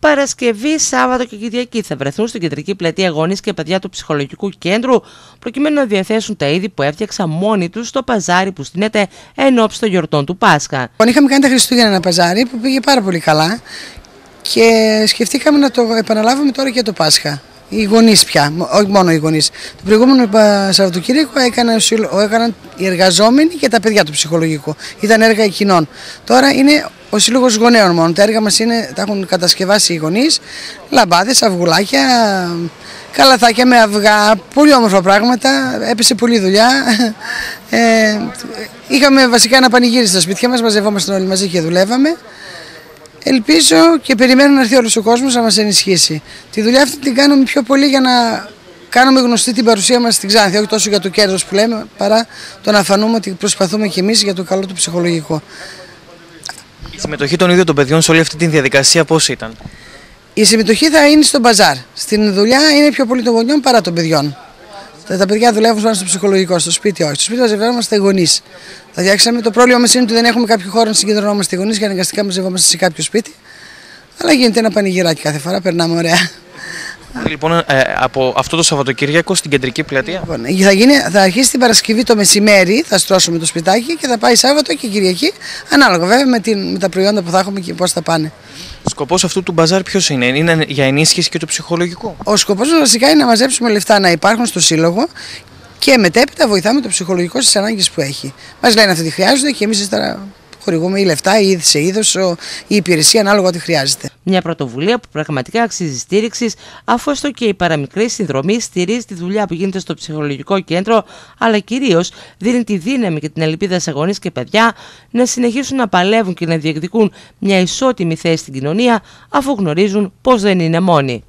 Παρασκευή, Σάββατο και Κυριακή θα βρεθούν στην κεντρική πλατεία γονεί και παιδιά του ψυχολογικού κέντρου, προκειμένου να διαθέσουν τα είδη που έφτιαξαν μόνοι τους στο παζάρι που στείνεται εν ώψη των γιορτών του Πάσχα. Λοιπόν, είχαμε κάνει τα Χριστούγεννα ένα παζάρι που πήγε πάρα πολύ καλά και σκεφτήκαμε να το επαναλάβουμε τώρα και το Πάσχα. Οι γονείς πια, όχι μόνο οι γονείς. Το προηγούμενο Σαββατοκύριακο έκαναν, έκαναν οι εργαζόμενοι και τα παιδιά του ψυχολογικού. Ήταν έργα κοινών. Τώρα είναι ο Σύλλογος Γονέων μόνο. Τα έργα μας τα έχουν κατασκευάσει οι γονείς. Λαμπάδες, αυγουλάκια, καλαθάκια με αυγά. Πολύ όμορφα πράγματα. Έπεσε πολλή δουλειά. Ε, είχαμε βασικά ένα πανηγύρι στα σπίτια μας. Μαζευόμασταν όλοι μαζί και δουλεύαμε. Ελπίζω και περιμένω να έρθει όλος ο κόσμος να μας ενισχύσει. Τη δουλειά αυτή την κάνουμε πιο πολύ για να κάνουμε γνωστή την παρουσία μας στην Ξάνθη, όχι τόσο για το κέρδος που λέμε, παρά το να φανούμε ότι προσπαθούμε κι εμείς για το καλό του ψυχολογικό. Η συμμετοχή των ίδιων των παιδιών σε όλη αυτή τη διαδικασία πώς ήταν; Η συμμετοχή θα είναι στο μπαζάρ. Στην δουλειά είναι πιο πολύ των γονιών παρά των παιδιών. Τα παιδιά δουλεύουν πάνω στο ψυχολογικό, στο σπίτι όχι. Στο σπίτι μαζευόμαστε γονείς. Θα φτιάξαμε. Το πρόβλημα μας είναι ότι δεν έχουμε κάποιο χώρο να συγκεντρωνόμαστε γονείς και αναγκαστικά μαζευόμαστε σε κάποιο σπίτι. Αλλά γίνεται ένα πανηγυράκι κάθε φορά, περνάμε ωραία. Λοιπόν, ε, από αυτό το Σαββατοκύριακο στην κεντρική πλατεία. Λοιπόν, θα, γίνει, θα αρχίσει την Παρασκευή το μεσημέρι, θα στρώσουμε το σπιτάκι και θα πάει Σάββατο και Κυριακή, ανάλογα βέβαια με, την, με τα προϊόντα που θα έχουμε και πώς θα πάνε. Ο σκοπός αυτού του μπαζάρ ποιος είναι, είναι για ενίσχυση και του ψυχολογικού. Ο σκοπός βασικά είναι να μαζέψουμε λεφτά να υπάρχουν στο σύλλογο και μετέπειτα βοηθάμε το ψυχολογικό στις ανάγκες που έχει. Μας λένε αυτοί τι χρειάζονται και εμείς τώρα χορηγούμε ή λεφτά ή σε είδος ή υπηρεσία ανάλογα ό,τι χρειάζεται. Μια πρωτοβουλία που πραγματικά αξίζει στήριξης, αφού έστω και η παραμικρή συνδρομή στηρίζει τη δουλειά που γίνεται στο ψυχολογικό κέντρο, αλλά κυρίως δίνει τη δύναμη και την ελπίδα σε γονείς και παιδιά να συνεχίσουν να παλεύουν και να διεκδικούν μια ισότιμη θέση στην κοινωνία, αφού γνωρίζουν πως δεν είναι μόνοι.